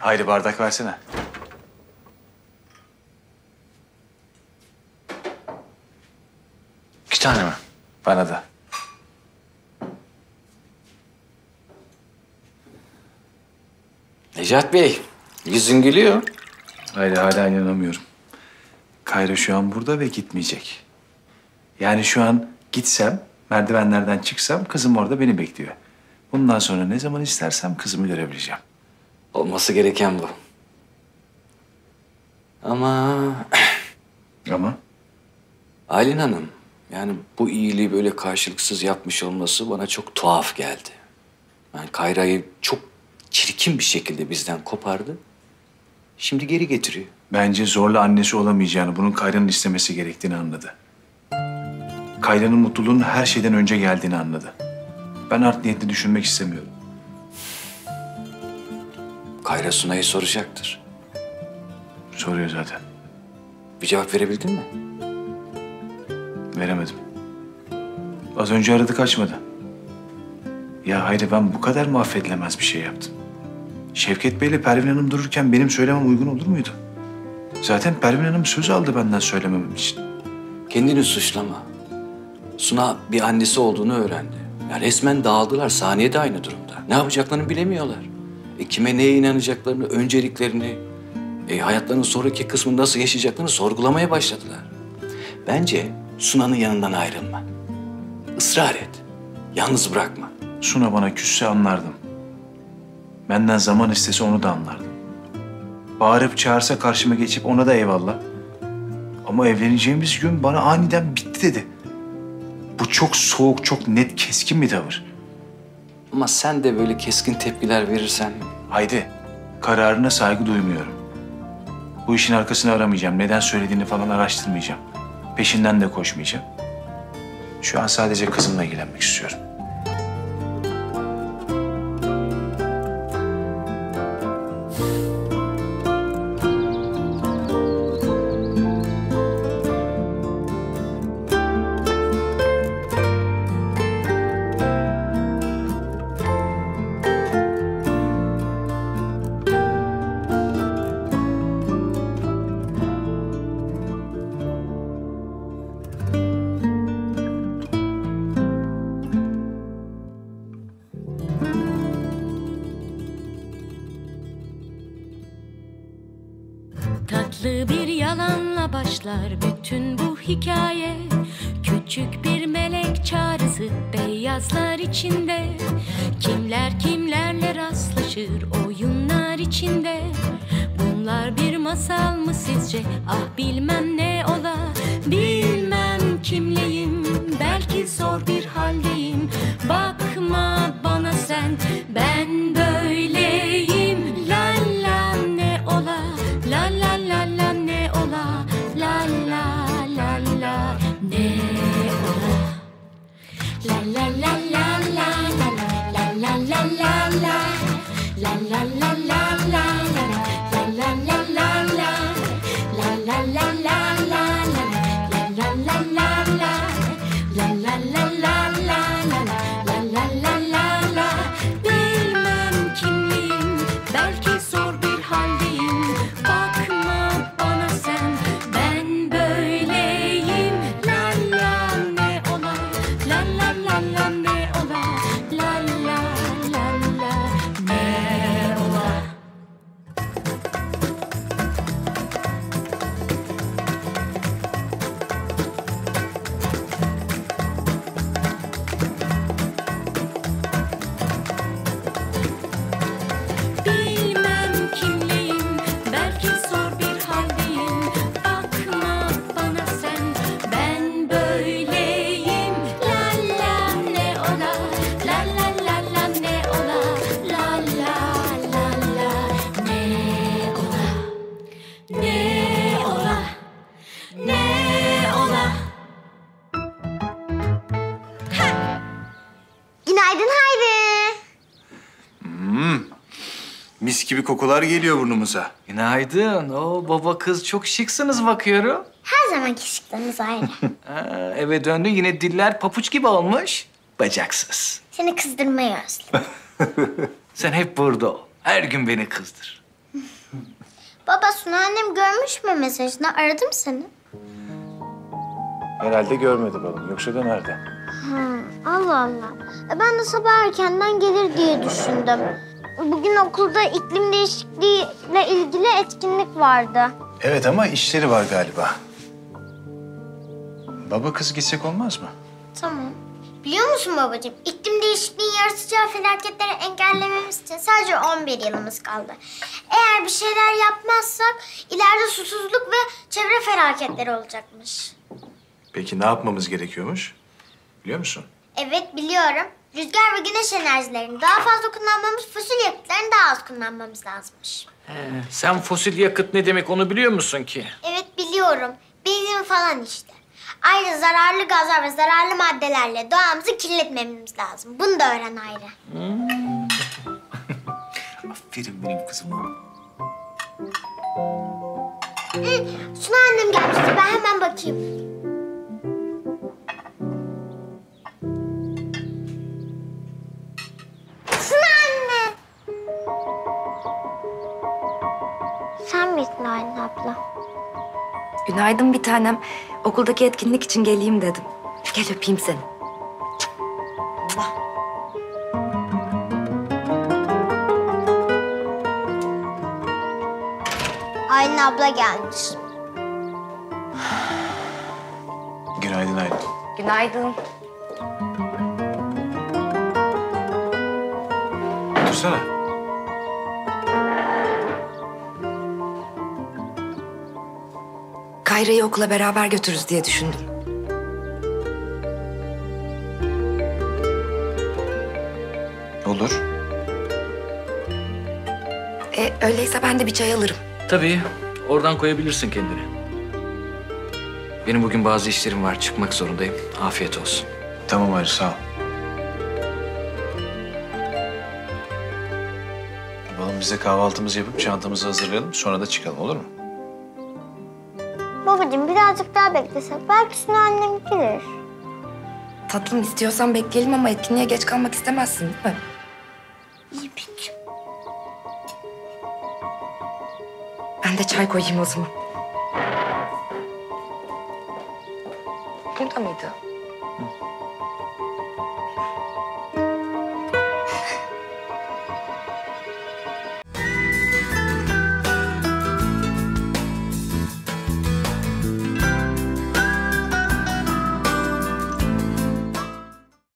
Hayri bardak versene. İki tane mi? Bana da. Necat Bey, yüzün gülüyor. Hayri hala inanamıyorum. Kayra şu an burada ve gitmeyecek. Yani şu an gitsem, merdivenlerden çıksam kızım orada beni bekliyor. Bundan sonra ne zaman istersem kızımı görebileceğim. Olması gereken bu. Ama Ama Aylin Hanım, yani bu iyiliği böyle karşılıksız yapmış olması bana çok tuhaf geldi. Yani Kayra'yı çok çirkin bir şekilde bizden kopardı. Şimdi geri getiriyor. bence zorla annesi olamayacağını, bunun Kayra'nın istemesi gerektiğini anladı. Kayra'nın mutluluğunun her şeyden önce geldiğini anladı. Ben art niyetli düşünmek istemiyorum. Kayra Sunay'ı soracaktır. Soruyor zaten. Bir cevap verebildin mi? Veremedim. Az önce aradı kaçmadı. Ya hayır ben bu kadar mı affedilemez bir şey yaptım? Şevket Bey'le Pervin Hanım dururken benim söylemem uygun olur muydu? Zaten Pervin Hanım söz aldı benden söylememem için. Kendini suçlama. Suna bir annesi olduğunu öğrendi. Ya resmen dağıldılar. Saniye de aynı durumda. Ne yapacaklarını bilemiyorlar. E kime neye inanacaklarını, önceliklerini, e, hayatlarının sonraki kısmını nasıl yaşayacaklarını sorgulamaya başladılar. Bence Suna'nın yanından ayrılma. Israr et. Yalnız bırakma. Suna bana küsse anlardım. Benden zaman istese onu da anlardım. Bağırıp çağırsa karşıma geçip ona da eyvallah. Ama evleneceğimiz gün bana aniden bitti dedi. Bu çok soğuk, çok net, keskin bir tavır. Ama sen de böyle keskin tepkiler verirsen Haydi, kararına saygı duymuyorum. Bu işin arkasını aramayacağım. Neden söylediğini falan araştırmayacağım. Peşinden de koşmayacağım. Şu an sadece kızımla ilgilenmek istiyorum. Başlar bütün bu hikaye. Küçük bir melek çağrısı beyazlar içinde. Kimler kimlerle rastlaşır oyunlar içinde. Bunlar bir masal mı sizce? Ah bilmem ne ola. Bilmem Mis gibi kokular geliyor burnumuza. Günaydın. Oo, baba kız çok şıksınız bakıyorum. Her zamanki şıklığımız ayrı. Ha, eve döndü yine diller papuç gibi olmuş. Bacaksız. Seni kızdırmayı özledim. Sen hep burada ol. Her gün beni kızdır. Baba Suna annem görmüş mü mesajını? Aradım seni. Herhalde görmedi balım. Yoksa da nerede? Allah Allah. E ben de sabah erkenden gelir diye düşündüm. Bugün okulda iklim değişikliğiyle ilgili etkinlik vardı. Evet ama işleri var galiba. Baba kız gitsek olmaz mı? Tamam. Biliyor musun babacığım? İklim değişikliğinin yaratacağı felaketleri engellememiz için sadece 11 yılımız kaldı. Eğer bir şeyler yapmazsak ileride susuzluk ve çevre felaketleri olacakmış. Peki ne yapmamız gerekiyormuş? Biliyor musun? Evet biliyorum. Rüzgar ve güneş enerjilerini daha fazla kullanmamız, fosil yakıtlarını daha az kullanmamız lazımmış. Sen fosil yakıt ne demek onu biliyor musun ki? Evet biliyorum. Benzin falan işte. Ayrıca zararlı gazlar ve zararlı maddelerle doğamızı kirletmememiz lazım. Bunu da öğren ayrı. Aferin benim kızıma. Hı, Suna annem gelmişti. Ben hemen bakayım. Aylin abla? Günaydın bir tanem. Okuldaki etkinlik için geleyim dedim. Gel öpeyim seni. Aylin abla gelmiş. Günaydın Aylin. Günaydın. Otursana. Kayra'yı okula beraber götürürüz diye düşündüm. Olur. E, öyleyse ben de bir çay alırım. Tabii oradan koyabilirsin kendini. Benim bugün bazı işlerim var. Çıkmak zorundayım. Afiyet olsun. Tamam Aylin sağ ol. Balım bize kahvaltımızı yapıp çantamızı hazırlayalım. Sonra da çıkalım olur mu? Babacığım birazcık daha beklesek belki Suna annem gelir. Tatlım istiyorsan bekleyelim ama etkinliğe geç kalmak istemezsin değil mi? İyi peki. Ben de çay koyayım o zaman. Burada mıydı?